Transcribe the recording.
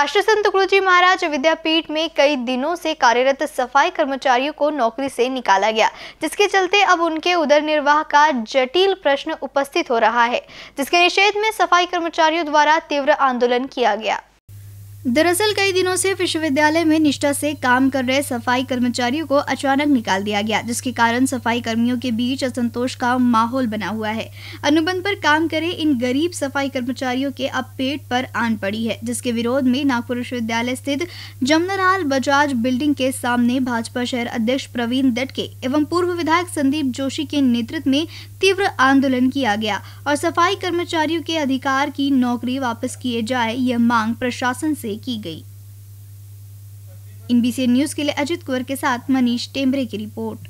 राष्ट्र संत गुरुजी महाराज विद्यापीठ में कई दिनों से कार्यरत सफ़ाई कर्मचारियों को नौकरी से निकाला गया, जिसके चलते अब उनके उदर निर्वाह का जटिल प्रश्न उपस्थित हो रहा है, जिसके निषेध में सफ़ाई कर्मचारियों द्वारा तीव्र आंदोलन किया गया। दरअसल कई दिनों से विश्वविद्यालय में निष्ठा से काम कर रहे सफ़ाई कर्मचारियों को अचानक निकाल दिया गया, जिसके कारण सफ़ाई कर्मियों के बीच असंतोष का माहौल बना हुआ है। अनुबंध पर काम करे इन गरीब सफ़ाई कर्मचारियों के अब पेट पर आन पड़ी है, जिसके विरोध में नागपुर विश्वविद्यालय स्थित जमनालाल बजाज बिल्डिंग के सामने भाजपा शहर अध्यक्ष प्रवीण दटके एवं पूर्व विधायक संदीप जोशी के नेतृत्व में तीव्र आंदोलन किया गया और सफ़ाई कर्मचारियों के अधिकार की नौकरी वापस किए जाए, यह मांग प्रशासन से की गई। इन न्यूज़ के लिए अजित कुंवर के साथ मनीष टेम्बरे की रिपोर्ट।